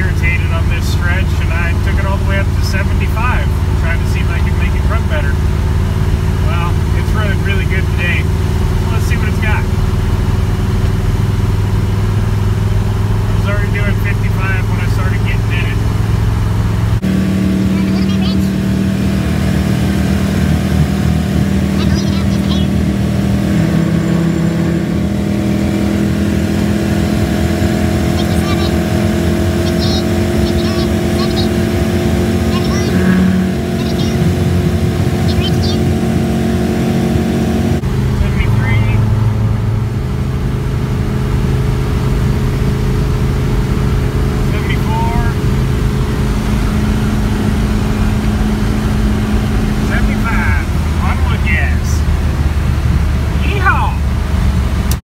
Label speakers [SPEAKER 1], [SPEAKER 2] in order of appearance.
[SPEAKER 1] irritated on this stretch, and I